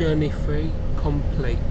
Journey free complete.